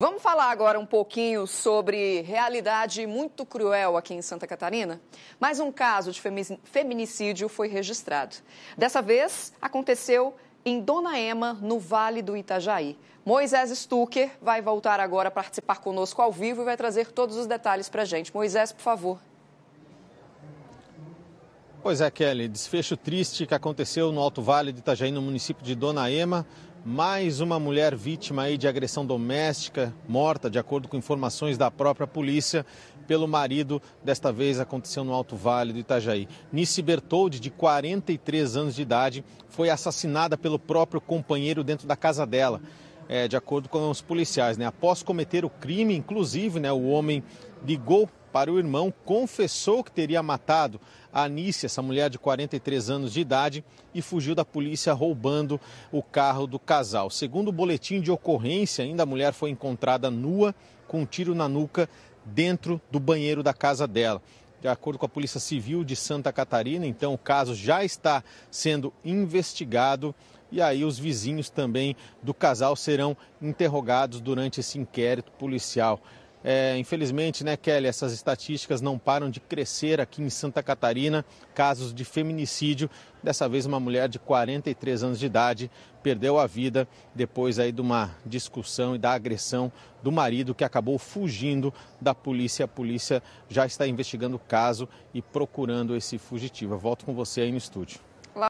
Vamos falar agora um pouquinho sobre realidade muito cruel aqui em Santa Catarina? Mais um caso de feminicídio foi registrado. Dessa vez, aconteceu em Dona Ema, no Vale do Itajaí. Moisés Stucker vai voltar agora a participar conosco ao vivo e vai trazer todos os detalhes para a gente. Moisés, por favor. Pois é, Kelly, desfecho triste que aconteceu no Alto Vale do Itajaí, no município de Dona Ema. Mais uma mulher vítima de agressão doméstica, morta, de acordo com informações da própria polícia, pelo marido. Desta vez aconteceu no Alto Vale do Itajaí. Nice Bertoldi, de 43 anos de idade, foi assassinada pelo próprio companheiro dentro da casa dela. É, de acordo com os policiais, né? Após cometer o crime, inclusive, né, o homem ligou para o irmão, confessou que teria matado a Anice, essa mulher de 43 anos de idade, e fugiu da polícia roubando o carro do casal. Segundo o boletim de ocorrência, ainda a mulher foi encontrada nua, com um tiro na nuca, dentro do banheiro da casa dela. De acordo com a Polícia Civil de Santa Catarina, então o caso já está sendo investigado e aí os vizinhos também do casal serão interrogados durante esse inquérito policial. É, infelizmente, né, Kelly, essas estatísticas não param de crescer aqui em Santa Catarina. Casos de feminicídio. Dessa vez, uma mulher de 43 anos de idade perdeu a vida depois aí de uma discussão e da agressão do marido que acabou fugindo da polícia. A polícia já está investigando o caso e procurando esse fugitivo. Eu volto com você aí no estúdio.